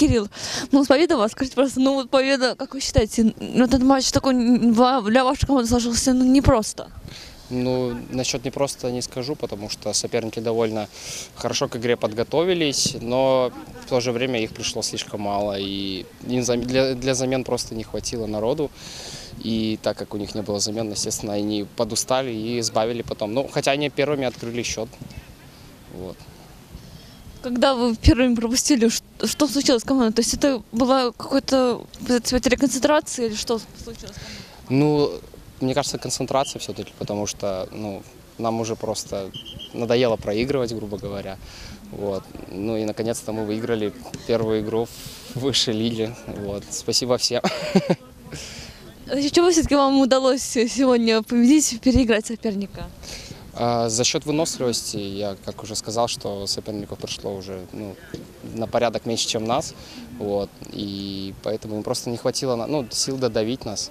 Кирилл, ну, с победой вас, скажите, просто, ну, вот победа, как вы считаете, ну, этот матч такой для вашей команды сложился, ну, непросто. Ну, насчет не просто не скажу, потому что соперники довольно хорошо к игре подготовились, но в то же время их пришло слишком мало, и для, замен просто не хватило народу. И так как у них не было замен, естественно, они подустали и сбавили потом. Ну, хотя они первыми открыли счет. Вот. Когда вы первыми пропустили, что, что случилось с командой? То есть это была какой-то, так сказать, реконцентрация или что случилось? Ну, мне кажется, концентрация все-таки, потому что ну, нам уже просто надоело проигрывать, грубо говоря. Вот. Ну и наконец-то мы выиграли первую игру в высшей лиге. Вот. Спасибо всем. За чего все-таки вам удалось сегодня победить, переиграть соперника? А, За счет выносливости, я как уже сказал, что соперников пришло уже ну, на порядок меньше, чем нас. Вот. И поэтому им просто не хватило ну, сил додавить нас.